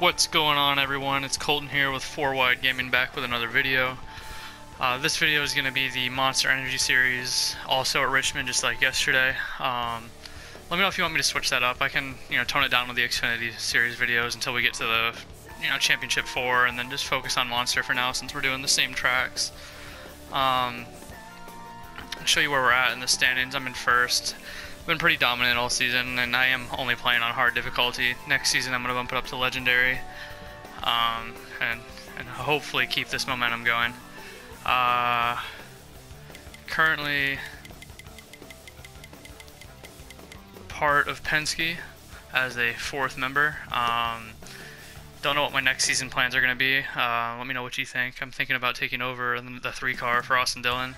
What's going on everyone? It's Colton here with 4 Wide Gaming back with another video. Uh, this video is going to be the Monster Energy series, also at Richmond just like yesterday. Um, let me know if you want me to switch that up. I can, you know, tone it down with the Xfinity series videos until we get to the, you know, Championship 4 and then just focus on Monster for now since we're doing the same tracks. Um, I'll show you where we're at in the standings. I'm in first been pretty dominant all season, and I am only playing on hard difficulty. Next season, I'm going to bump it up to legendary, um, and and hopefully keep this momentum going. Uh, currently part of Penske as a fourth member. Um, don't know what my next season plans are going to be. Uh, let me know what you think. I'm thinking about taking over the three car for Austin Dillon.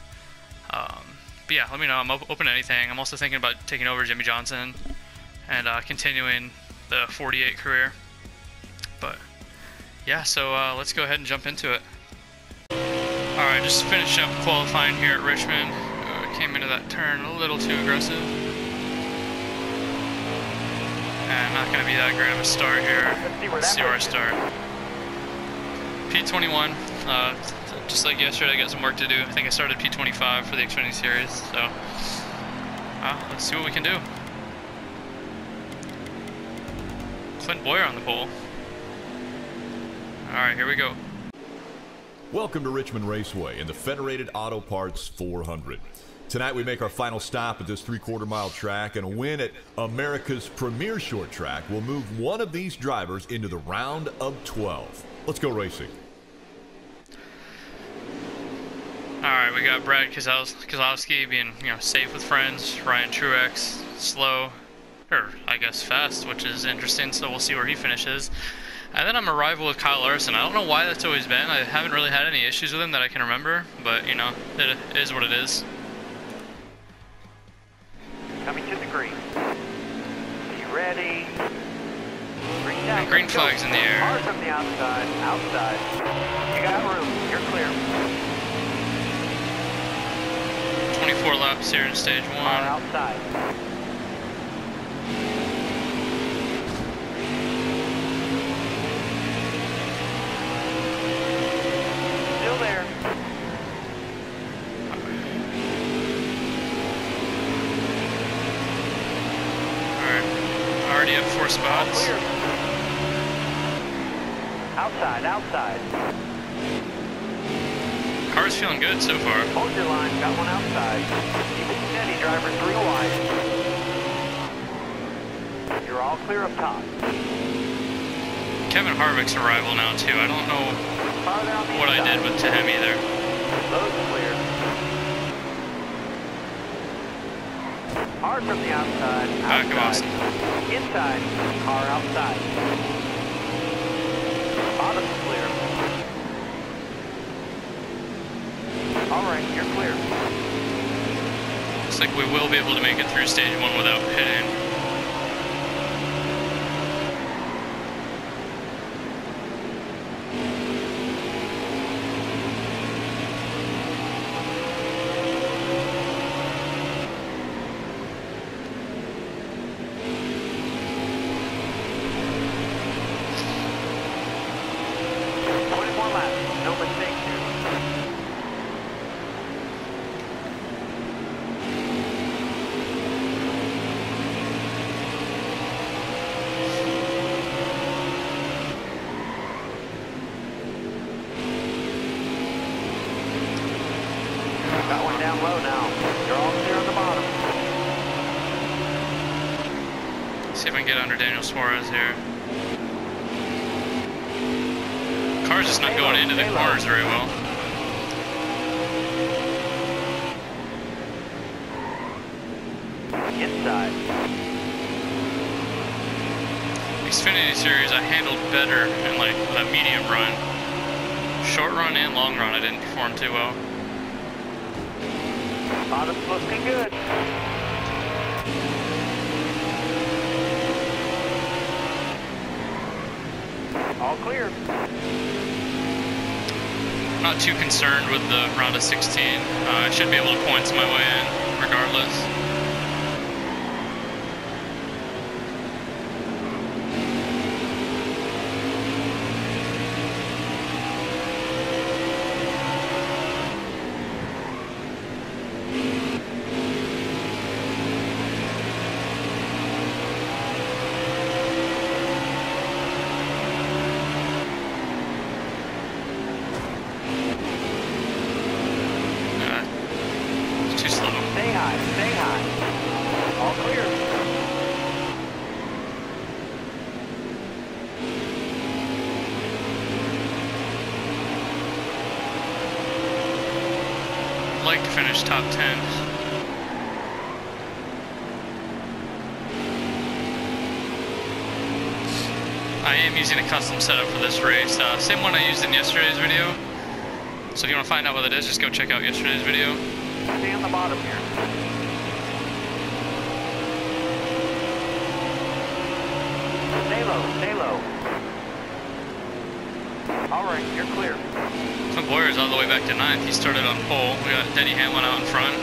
Um, but yeah, let me know. I'm open to anything. I'm also thinking about taking over Jimmie Johnson and uh, continuing the 48 career. But yeah, so uh, let's go ahead and jump into it. Alright, just finished up qualifying here at Richmond. Uh, came into that turn a little too aggressive. And not going to be that great of a start here. Let's see where I start. P21, uh, just like yesterday, I got some work to do. I think I started P25 for the Xfinity Series, so let's see what we can do. Clint Bowyer on the pole. All right, here we go. Welcome to Richmond Raceway in the Federated Auto Parts 400. Tonight we make our final stop at this three-quarter mile track and a win at America's premier short track will move one of these drivers into the round of 12. Let's go racing. Alright, we got Brad Keselowski being, you know, safe with friends, Ryan Truex, slow, or I guess fast, which is interesting, so we'll see where he finishes. And then I'm a rival with Kyle Larson. I don't know why that's always been. I haven't really had any issues with him that I can remember, but, you know, it is what it is. Coming to the green. You ready? Green, down, green flag's in the air. Hard from the outside, outside. You got room, you're clear. 24 laps here in stage one. Outside. Still there. Alright. Already have four spots. Outside, outside. Car's feeling good so far. Hold your line, got one outside. Keep it steady, driver, three wide. You're all clear up top. Kevin Harvick's arrival now too. I don't know what I did with Tahemi either. Those clear. Hard from the outside. Back of Austin. Inside. Car outside. Bottom All right, you're clear. Looks like we will be able to make it through stage one without hitting. See if I can get under Daniel Suarez here. Car's just not going into the corners very well. Inside. Xfinity Series I handled better in like a medium run. Short run and long run I didn't perform too well. Bottom's looking good. All clear. I'm Not too concerned with the round of 16. Uh, I should be able to points my way in, regardless. like to finish top 10. I am using a custom setup for this race. Uh, same one I used in yesterday's video. So if you want to find out what it is, just go check out yesterday's video. Stay on the bottom here. Stay low, stay low. All right, you're clear. So Bowyer's all the way back to ninth. He started on pole. We got Denny Hamlin out in front.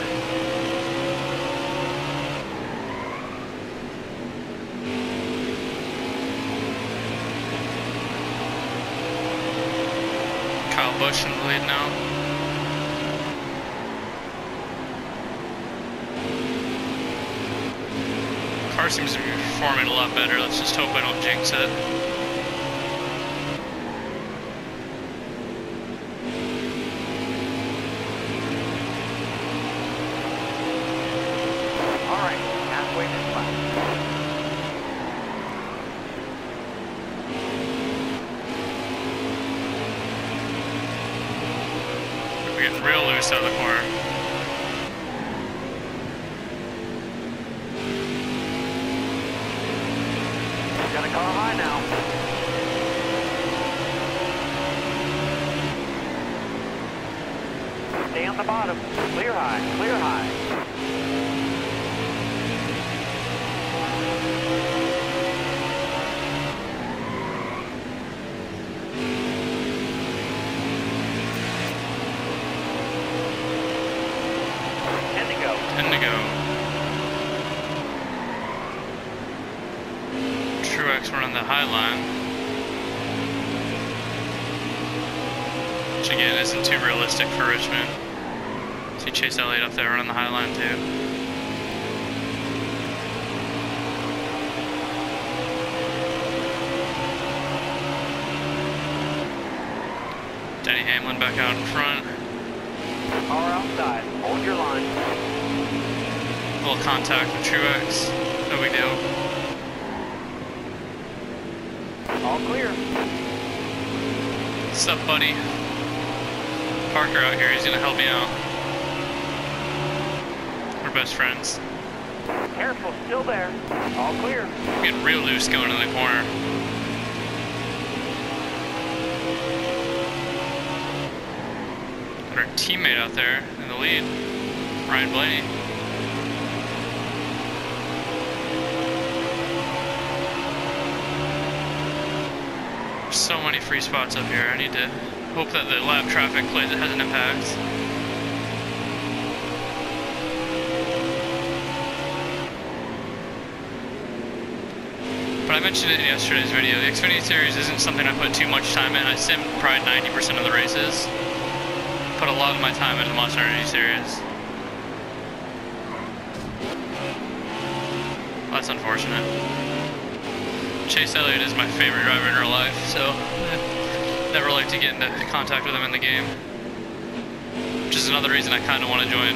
Kyle Busch in the lead now. Car seems to be performing a lot better. Let's just hope I don't jinx it. All right, halfway this lap. We're getting real loose out of the corner. Got a car high now. Stay on the bottom. Clear high, clear high. Ten to go. Ten to go. Truex running the high line. Which again isn't too realistic for Richmond. See Chase Elliott up there running the high line too. Denny Hamlin back out in front. Car outside. Hold your line. little contact with Truex. No big deal. All clear. What's up, buddy? Parker out here, he's gonna help me out. We're best friends. Careful, still there. All clear. We're getting real loose going in the corner. Got our teammate out there in the lead, Ryan Blaney. So many free spots up here. I need to hope that the lap traffic plays it has an impact. But I mentioned it in yesterday's video. The Xfinity Series isn't something I put too much time in. I sim probably 90% of the races. Put a lot of my time into the Monster Energy Series. That's unfortunate. Chase Elliott is my favorite driver in real life, so I never like to get into contact with him in the game. Which is another reason I kind of want to join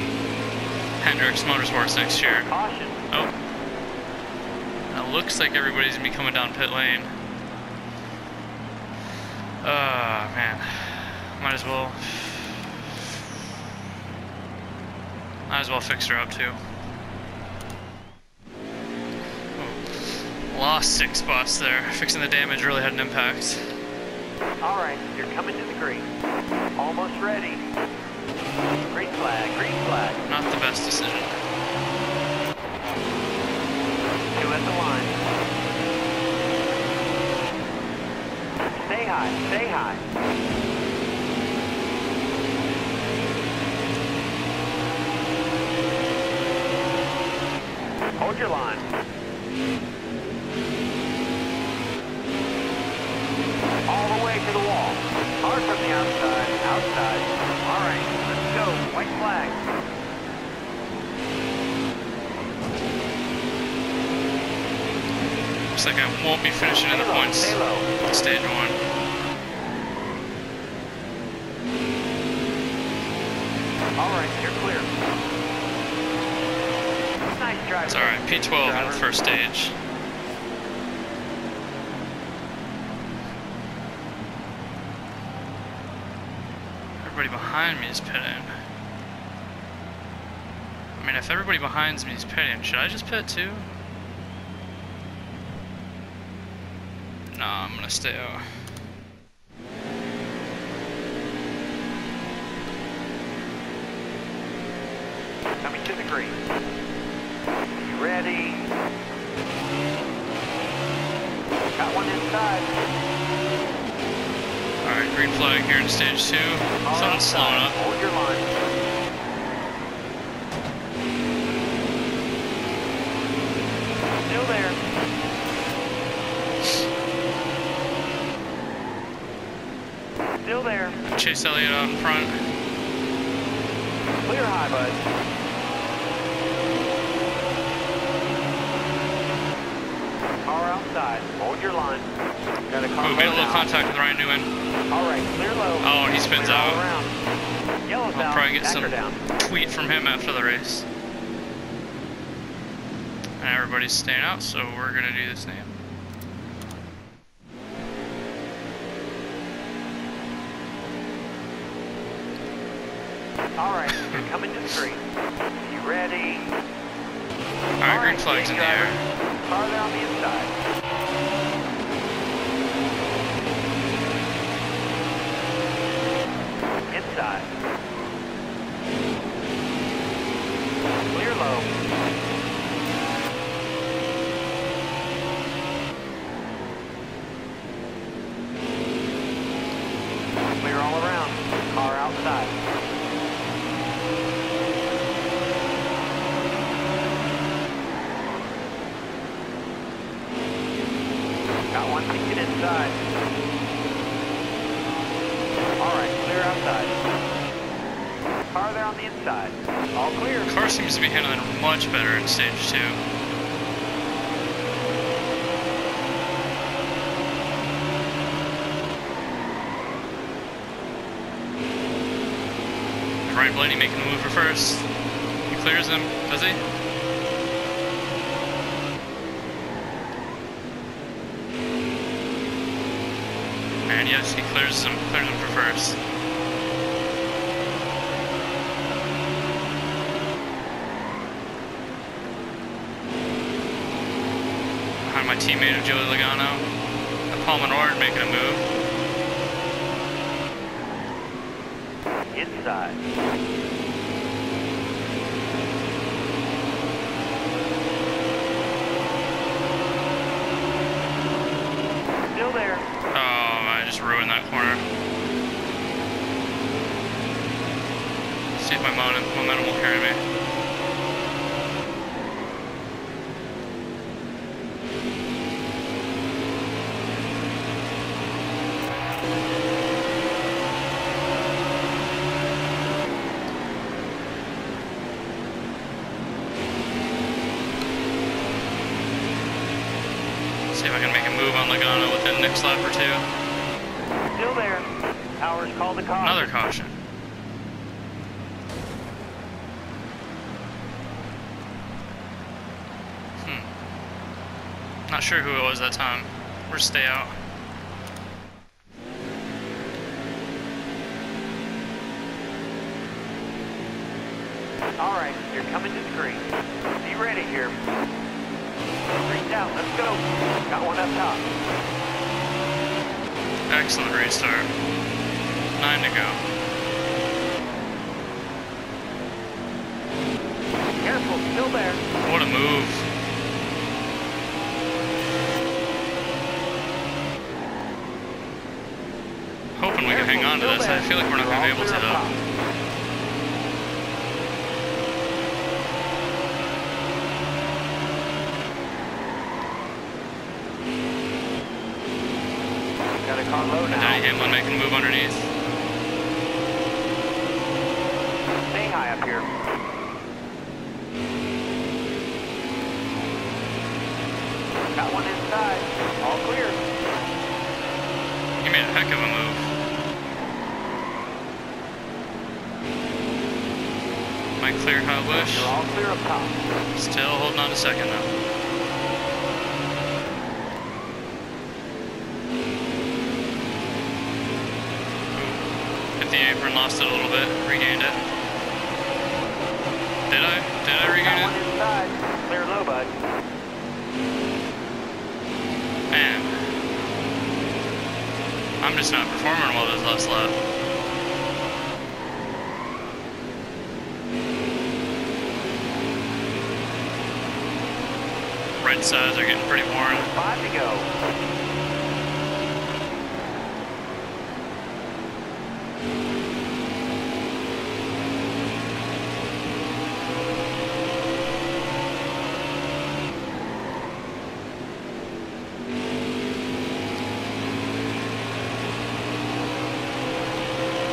Hendricks Motorsports next year. Oh. It looks like everybody's gonna be coming down pit lane. Ah, man. Might as well. Might as well fix her up too. Lost six spots there. Fixing the damage really had an impact. All right, you're coming to the green. Almost ready. Green flag, green flag. Not the best decision. Two at the line. Stay high, stay high. Hold your line. All to the wall. Hard from the outside, outside. All right, let's go. White flag. Looks like I won't be finishing in the points Stay low. in stage one. All right, you're clear. Nice drive. It's alright, P12 in the first stage. Everybody behind me is pitting. I mean, if everybody behind me is pitting, should I just pit too? Nah, I'm gonna stay out. Coming to the green. Ready? Got one inside. Green flag here in stage two. All Something's slowing up. Hold your line. Still there. Still there. Chase Elliott out in front. Clear high, bud. Car outside. Hold your line. Got a car Ooh, made a little now. contact with Ryan Newman. All right, clear low. Oh, and he spins Clear out. around. Yellow's I'll out. probably get some down. tweet from him after the race. And everybody's staying out, so we're gonna do this name. All right, you're coming to the green. You ready? Alright, All green flag's in the air. Car down the inside. Inside. Clear low. Clear all around. Car outside. Got one ticket inside. All right, clear outside. Car there on the inside. All clear. Car seems to be handling much better in stage two. Ryan Blaney making the move for first. He clears him, does he? And yes, he clears him, clears him for first. Teammate of Joey Logano. Paul Menard making a move. Inside. Still there. Oh, I just ruined that corner. See if my momentum will carry me. See if I can make a move on Logano within the next lap or two. Still there. Powers called the car. Another caution. Hmm. Not sure who it was that time. We're stay out. All right, you're coming to the green. Be ready here. Green's out. Let's go. Got one up top. Excellent restart. Nine to go. Careful. Still there. What a move. Hoping we can hang on to this. I feel like we're not going to be able to though. Got a car low now. Danny Hamlin making a move underneath. Stay high up here. Got one inside. All clear. He made a heck of a move. Might clear Kyle Busch. You're all clear up top. Still holding on to second though. The apron, lost it a little bit, regained it. Did I? Did Did I Got regain one it? inside. Man. I'm just not performing well this last lap. Right sides are getting pretty worn. Five to go.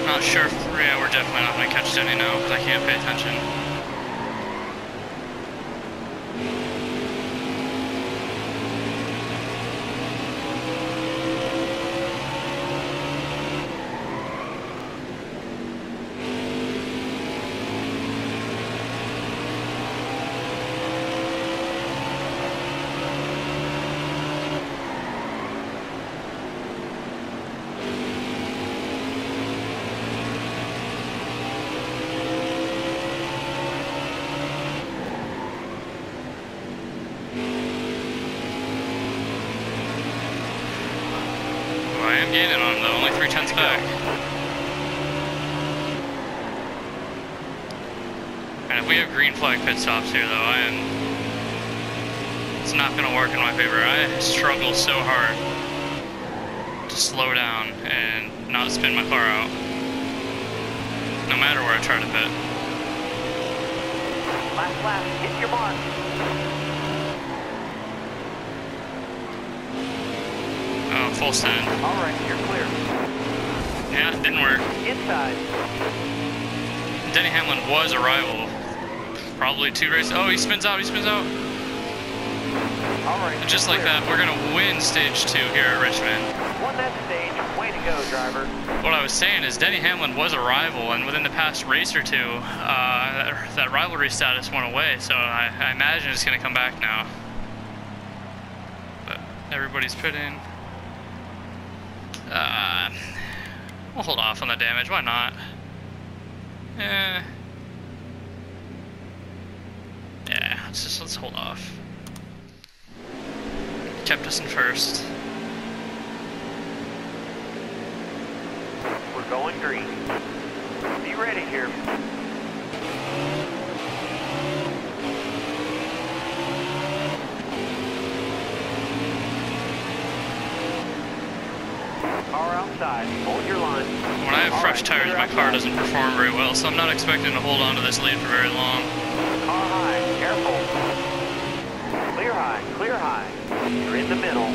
Not sure if, yeah, we're definitely not going to catch Denny now because I can't pay attention. Oh, I am gaining on him though, only three tenths back. And if we have green flag pit stops here though, I am... It's not going to work in my favor. I struggle so hard to slow down and not spin my car out. No matter where I try to pit. Last lap. Hit your mark. Oh, full send. All right, you're clear. Yeah, it didn't work. Inside. Denny Hamlin was a rival. Probably two races. Oh, he spins out, he spins out. All right. And just like clear. that, we're gonna win stage two here at Richmond. Won that stage. Way to go, driver. What I was saying is Denny Hamlin was a rival, and within the past race or two, uh, that, that rivalry status went away. So I, I imagine it's gonna come back now. But everybody's pitting. Uh, we'll hold off on the damage. Why not? Eh. Yeah, let's just let's hold off. Kept us in first. We're going green. Be ready here. Hold your line. When I have All fresh right, tires, my car doesn't perform very well, so I'm not expecting to hold on to this lead for very long. Car high. Careful. Clear high. You're in the middle.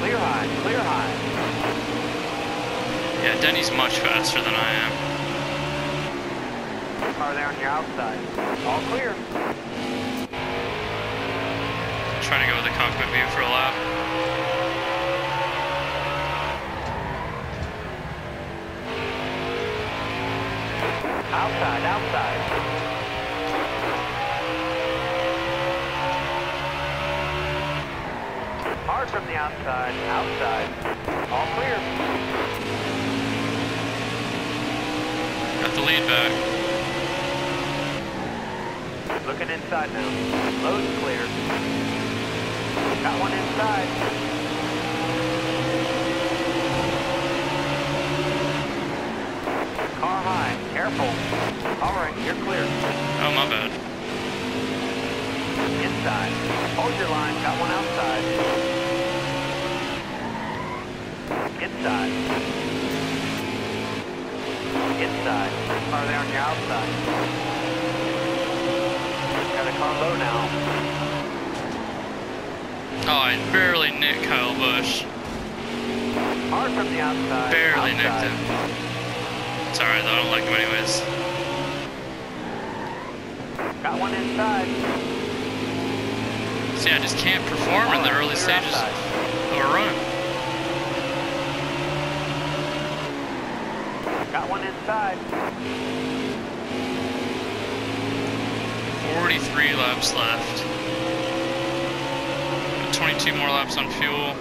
Clear high. Clear high. Yeah, Denny's much faster than I am. Car there on your outside. All clear. Trying to go with the cockpit view for a lap. Outside. Outside. Hard from the outside. Outside. All clear. Got the lead back. Looking inside now. Load's clear. Got one inside. Car high. Careful. All right, you're clear. Oh, my bad. Inside. Hold your line. Got one outside. Inside. Inside. Car there on your outside. Got a car low now. Oh, I barely nicked Kyle Busch. Hard from the outside. Barely nicked him. It's alright though, I don't like him anyways. Got one inside. See, I just can't perform in the early stages outside. of a run. One 43 laps left. 22 more laps on fuel.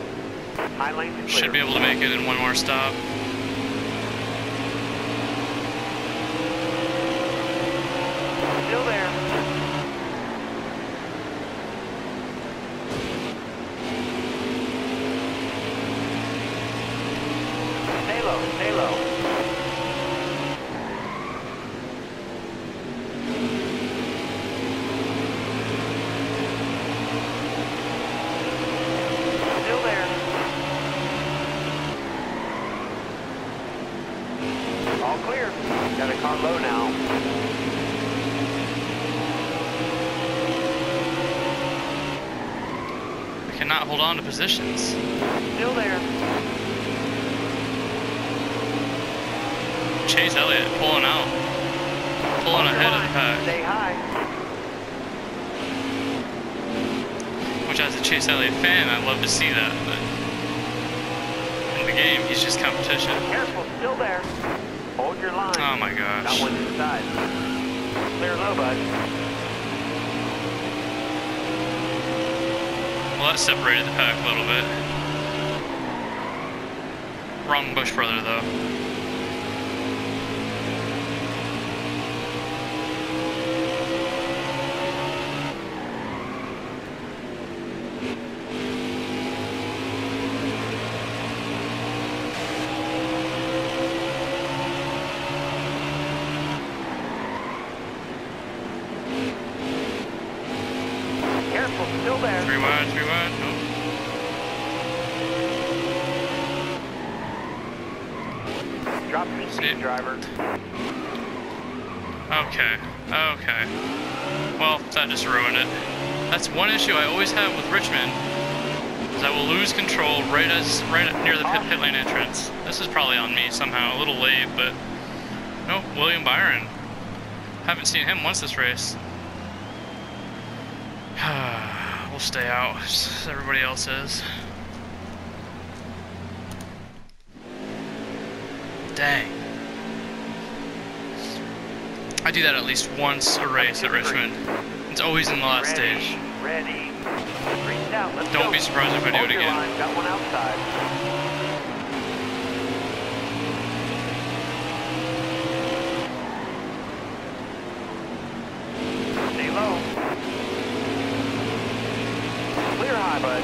Should be able to make it in one more stop. Still there. All clear. Got a car low now. I cannot hold on to positions. Still there. Chase Elliott pulling out. Pulling Hold ahead of the pack. Stay high. Which as a Chase Elliott fan, I'd love to see that, but in the game, he's just competition. Careful, still there. Hold your line. Oh my gosh. one inside. Clear low, bud. Well, that separated the pack a little bit. Wrong Busch brother, though. Careful, still there. Three wide, three wide. Nope. Drop the See? speed, driver. Okay. Okay. Well, that just ruined it. That's one issue I always have with Richmond. Is I will lose control right as right near the pit, pit lane entrance. This is probably on me somehow, a little late, but nope. William Byron. Haven't seen him once this race. we'll stay out as everybody else is. Dang. I do that at least once a race at Richmond. It's always in the last stage. Ready. Don't be surprised if I do it again. line. Got one outside. Stay low. Clear high, bud.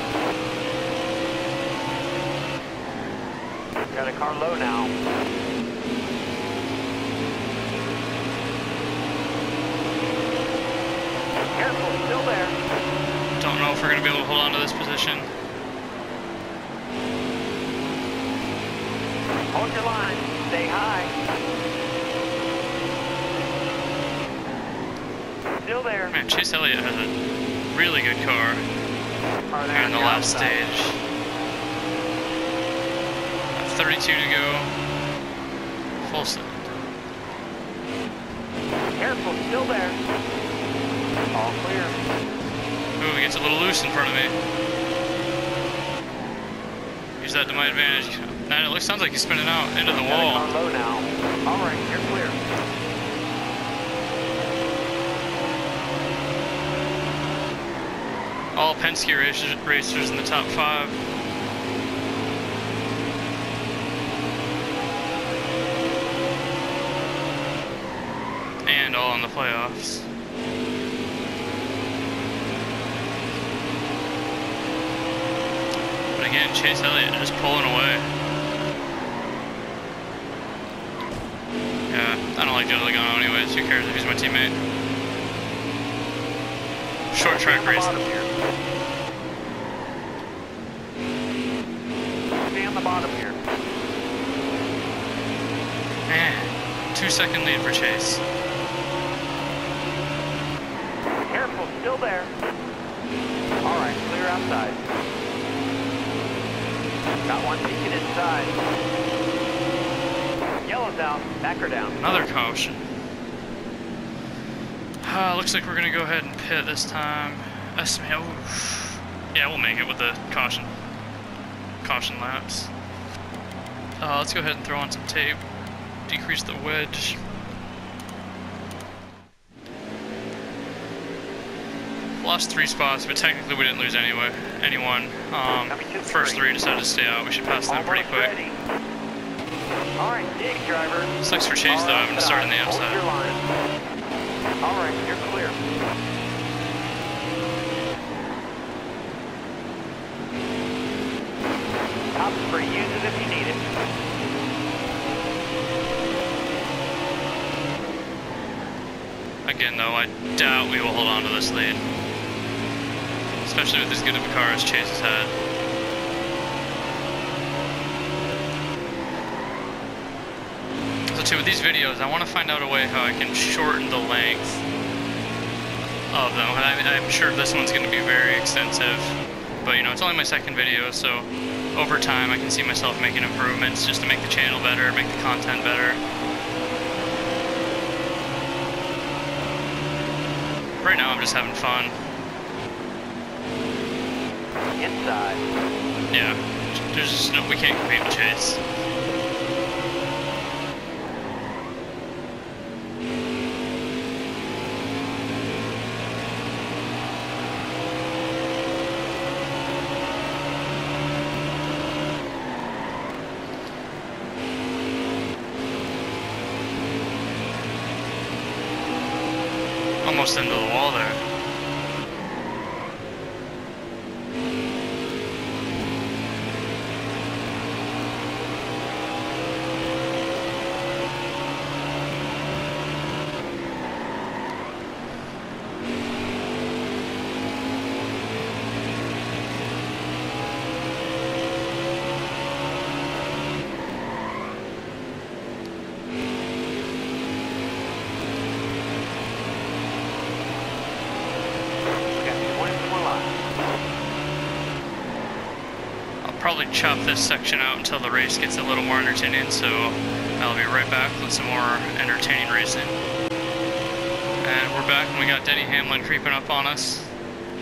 Got a car low now. Careful, still there. Don't know if we're gonna be able to hold on to this position. Hold your line. Stay high. Still there. Man, Chase Elliott has a really good car there here in the last outside. stage. 32 to go. Full set. Careful, still there. All clear. Ooh, he gets a little loose in front of me. Use that to my advantage. Man, it looks sounds like he's spinning out into the wall. car low now. All right, you're clear. All Penske racers, racers in the top five. And all in the playoffs. Again, Chase Elliott just pulling away. Yeah, I don't like Joe Logano anyways. Who cares if he's my teammate? Short track race racing. here. Stay on the bottom here. Man, two second lead for Chase. Careful, still there. All right, clear outside. Got one peeking inside. Yellow's out. Back her down. Another caution. Uh, looks like we're gonna go ahead and pit this time. Oof. Yeah, we'll make it with the caution. Caution laps. Uh, let's go ahead and throw on some tape. Decrease the wedge. Lost three spots, but technically we didn't lose anyway. Anyone. Um, first three decided to stay out. We should pass them pretty quick. Sucks for Chase though, having to start on the outside. All right, you're clear. Top's free. Use it if you need it. Again, though, I doubt we will hold on to this lead. Especially with as good of a car as Chase has had. So too, with these videos, I want to find out a way how I can shorten the length of them. I, I'm sure this one's going to be very extensive, but you know, it's only my second video, so over time I can see myself making improvements just to make the channel better, make the content better. Right now I'm just having fun. Inside. Yeah, there's just no, we can't compete with Chase. Almost into the wall there. We got 24 laps. I'll probably chop this section out until the race gets a little more entertaining, so I'll be right back with some more entertaining racing. And we're back, and we got Denny Hamlin creeping up on us,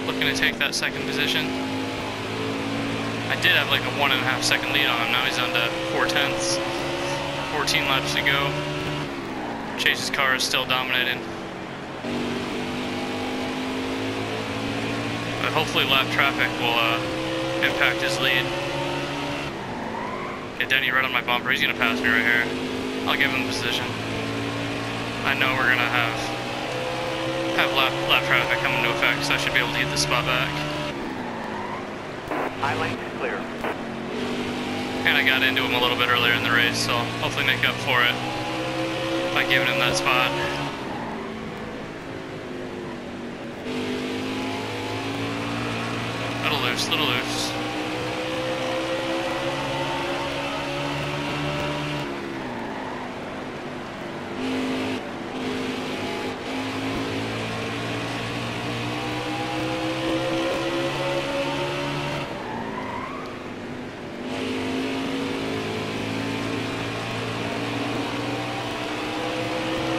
looking to take that second position. I did have like a one and a half second lead on him, now he's on to four tenths. 14 laps to go. Chase's car is still dominating. But hopefully lap traffic will uh, impact his lead. Get Denny right on my bumper. He's gonna pass me right here. I'll give him the position. I know we're gonna have have lap, lap traffic come into effect, so I should be able to get the spot back. High lane clear. And I got into him a little bit earlier in the race, so hopefully make up for it by giving him that spot. Little loose, little loose.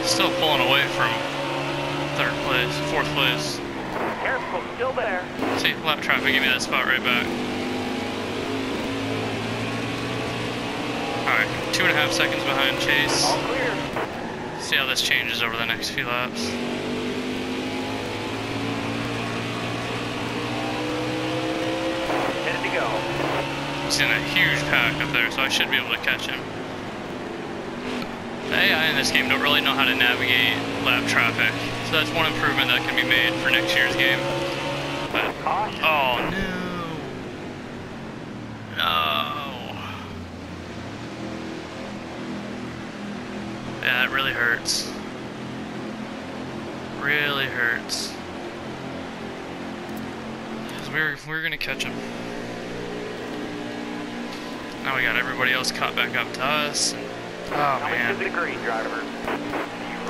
Still pulling away from third place, fourth place. Careful, still there. See, lap traffic, give me that spot right back. Alright, two and a half seconds behind Chase. All clear. See how this changes over the next few laps. Headed to go. He's in a huge pack up there, so I should be able to catch him. AI in this game don't really know how to navigate lap traffic, so that's one improvement that can be made for next year's game. But, oh no. No. Yeah, it really hurts. Really hurts. Because we're we were to catch him. Now we got everybody else caught back up to us. and- Oh, man.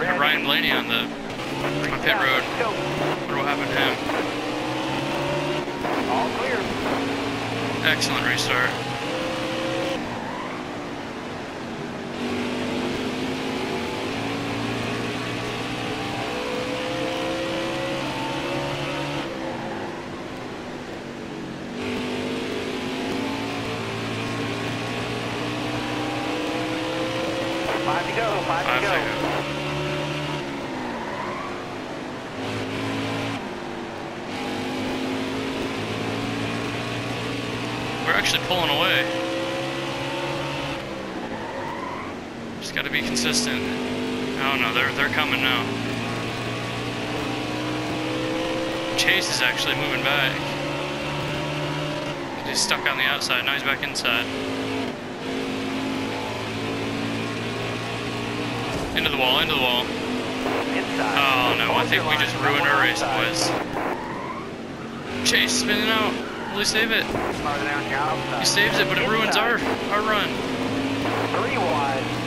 And Ryan Blaney on the on pit road. What will happen to him? All clear. Excellent restart. consistent. I don't know, they're, they're coming now. Chase is actually moving back. He's stuck on the outside, now he's back inside. Into the wall, into the wall. Inside. Oh no, I think we just ruined our race, boys. Chase spinning out. Will he save it? He saves it, but it ruins our, our run. Three wide.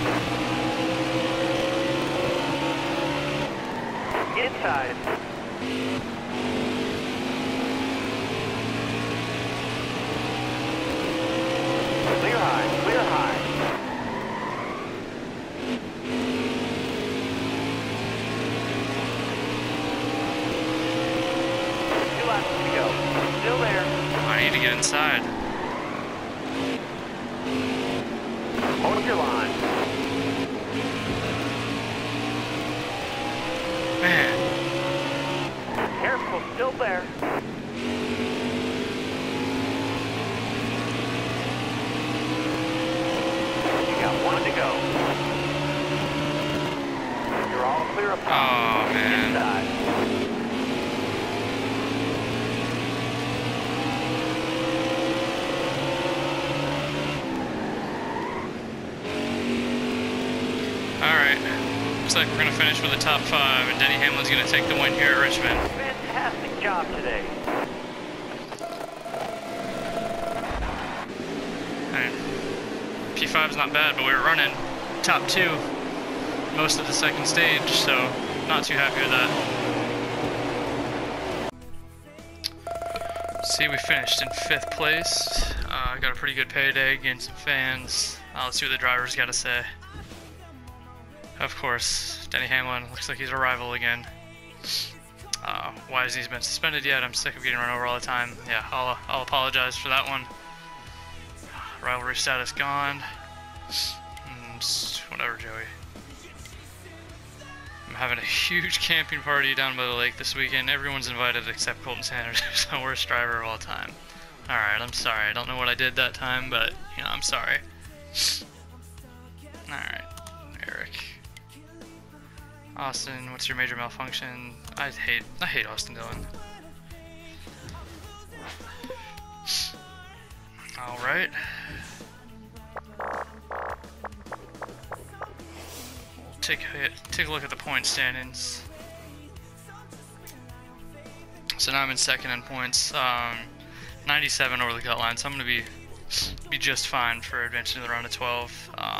Inside. High, high. Two laps to go. Still there. I need to get inside. Hold your line. Man, Careful, still there. You got one to go. You're all clear up top. oh man. Inside. Alright. Looks like we're gonna finish with the top five, and Denny Hamlin's gonna take the win here at Richmond. Fantastic job today. Alright. P5's not bad, but we were running top two most of the second stage, so not too happy with that. See, we finished in fifth place. Uh, got a pretty good payday, gained some fans. Uh, let's see what the drivers got to say. Of course, Denny Hamlin looks like he's a rival again. Uh, why hasn't he been suspended yet? I'm sick of getting run over all the time. Yeah, I'll, I'll apologize for that one. Rivalry status gone. Mm, whatever, Joey. I'm having a huge camping party down by the lake this weekend. Everyone's invited except Colton Sanders, who's the worst driver of all time. Alright, I'm sorry. I don't know what I did that time, but, you know, I'm sorry. Alright. Austin, what's your major malfunction? I hate, I hate Austin Dillon. Alright. We'll take a, take a look at the point standings. So now I'm in second in points, um, 97 over the cut line, so I'm to be be just fine for advancing to the round of 12. Um,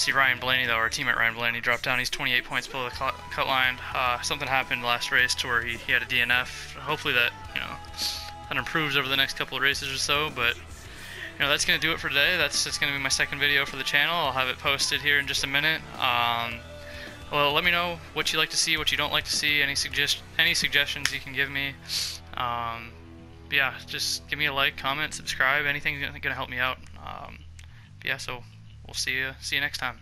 see Ryan Blaney though, our teammate Ryan Blaney dropped down. He's 28 points below the cut, line. Uh, something happened last race to where he, he had a DNF. Hopefully that you know that improves over the next couple of races or so. But you know that's gonna do it for today. That's that's gonna be my second video for the channel. I'll have it posted here in just a minute. Um, well, let me know what you like to see, what you don't like to see, any suggest any suggestions you can give me. Um, yeah, just give me a like, comment, subscribe, anything that's gonna help me out. Um, yeah, so we'll see you see you next time.